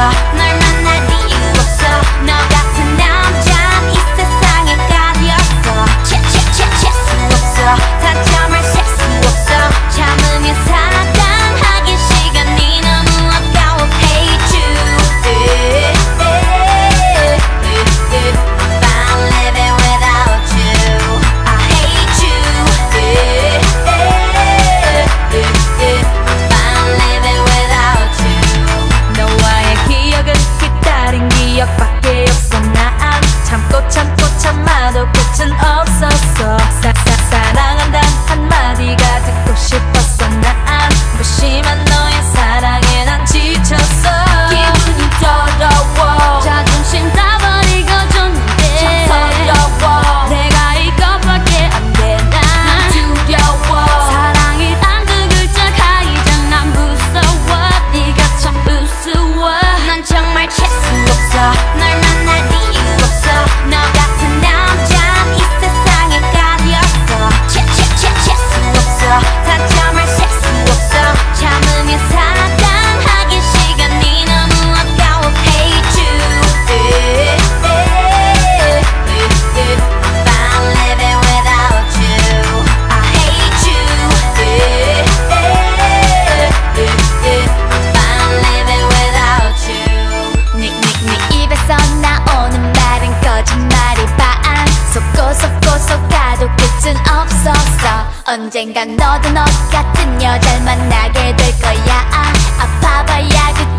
나 언젠간 너도 너 같은 여자를 만나게 될 거야. 아, 아파봐야 그